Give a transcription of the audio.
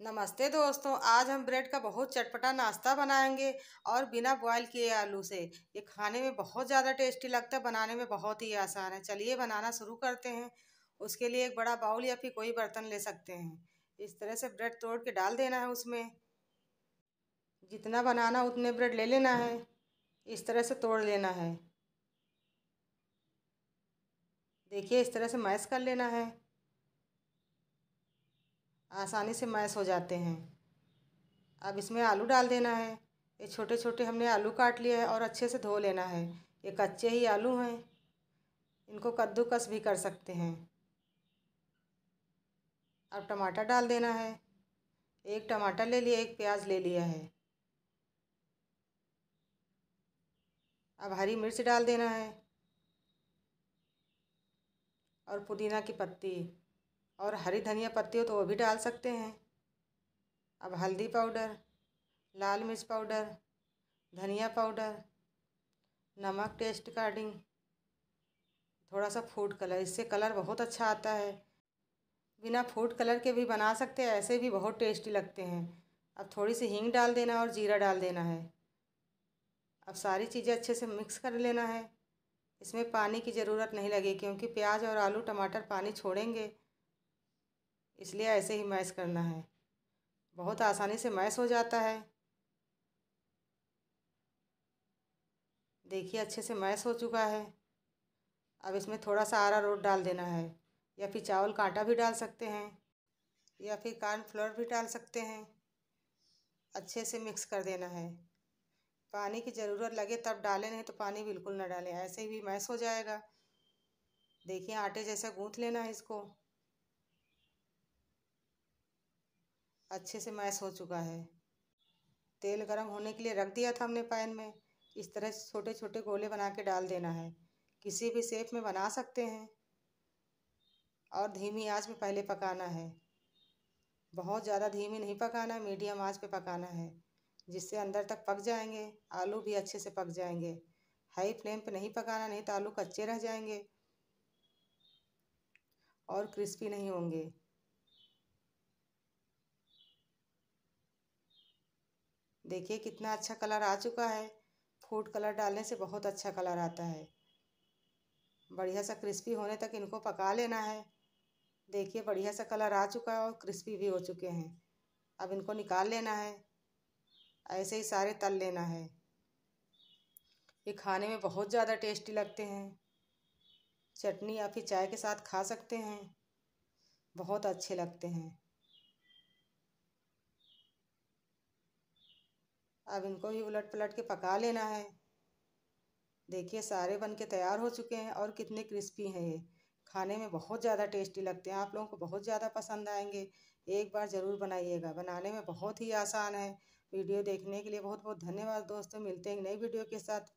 नमस्ते दोस्तों, आज हम ब्रेड का बहुत चटपटा नाश्ता बनाएँगे और बिना बॉयल किए आलू से। ये खाने में बहुत ज़्यादा टेस्टी लगता है, बनाने में बहुत ही आसान है। चलिए बनाना शुरू करते हैं। उसके लिए एक बड़ा बाउल या फिर कोई बर्तन ले सकते हैं। इस तरह से ब्रेड तोड़ के डाल देना है उसमें। जितना बनाना उतने ब्रेड ले लेना है। इस तरह से तोड़ लेना है। देखिए, इस तरह से मैश कर लेना है। आसानी से मैश हो जाते हैं। अब इसमें आलू डाल देना है। ये छोटे छोटे हमने आलू काट लिए हैं और अच्छे से धो लेना है। ये कच्चे ही आलू हैं। इनको कद्दूकस भी कर सकते हैं। अब टमाटर डाल देना है। एक टमाटर ले लिया एक प्याज ले लिया है। अब हरी मिर्च डाल देना है। और पुदीना की पत्ती। और हरी धनिया पत्ती हो तो वो भी डाल सकते हैं। अब हल्दी पाउडर, लाल मिर्च पाउडर, धनिया पाउडर, नमक टेस्ट अकॉर्डिंग थोड़ा सा फ़ूड कलर, इससे कलर बहुत अच्छा आता है। बिना फ़ूड कलर के भी बना सकते हैं, ऐसे भी बहुत टेस्टी लगते हैं। अब थोड़ी सी हींग डाल देना और जीरा डाल देना है। अब सारी चीज़ें अच्छे से मिक्स कर लेना है। इसमें पानी की ज़रूरत नहीं लगी क्योंकि प्याज और आलू, टमाटर पानी छोड़ेंगे। इसलिए ऐसे ही मैश करना है। बहुत आसानी से मैश हो जाता है। देखिए, अच्छे से मैश हो चुका है। अब इसमें थोड़ा सा आरा रोट डाल देना है, या फिर चावल कांटा भी डाल सकते हैं, या फिर कार्न फ्लोर भी डाल सकते हैं। अच्छे से मिक्स कर देना है। पानी की ज़रूरत लगे तब डालें, नहीं तो पानी बिल्कुल ना डालें। ऐसे ही भी मैश हो जाएगा। देखिए, आटे जैसा गूँथ लेना है इसको। अच्छे से मैश हो चुका है। तेल गरम होने के लिए रख दिया था हमने पैन में। इस तरह छोटे छोटे गोले बना के डाल देना है। किसी भी शेप में बना सकते हैं। और धीमी आँच में पहले पकाना है। बहुत ज़्यादा धीमी नहीं पकाना मीडियम आँच पे पकाना है। जिससे अंदर तक पक जाएँगे, आलू भी अच्छे से पक जाएँगे। हाई फ्लेम पे नहीं पकाना, नहीं तो आलू कच्चे रह जाएँगे। और क्रिस्पी नहीं होंगे। देखिए कितना अच्छा कलर आ चुका है। फ़ूड कलर डालने से बहुत अच्छा कलर आता है। बढ़िया सा क्रिस्पी होने तक इनको पका लेना है। देखिए बढ़िया सा कलर आ चुका है और क्रिस्पी भी हो चुके हैं। अब इनको निकाल लेना है। ऐसे ही सारे तल लेना है। ये खाने में बहुत ज़्यादा टेस्टी लगते हैं। चटनी या फिर चाय के साथ खा सकते हैं। बहुत अच्छे लगते हैं। अब इनको भी उलट पलट के पका लेना है। देखिए, सारे बन के तैयार हो चुके हैं और कितने क्रिस्पी हैं ये। खाने में बहुत ज़्यादा टेस्टी लगते हैं। आप लोगों को बहुत ज़्यादा पसंद आएँगे। एक बार ज़रूर बनाइएगा। बनाने में बहुत ही आसान है। वीडियो देखने के लिए बहुत बहुत धन्यवाद दोस्तों। मिलते हैं नई वीडियो के साथ।